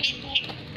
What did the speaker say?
Beep.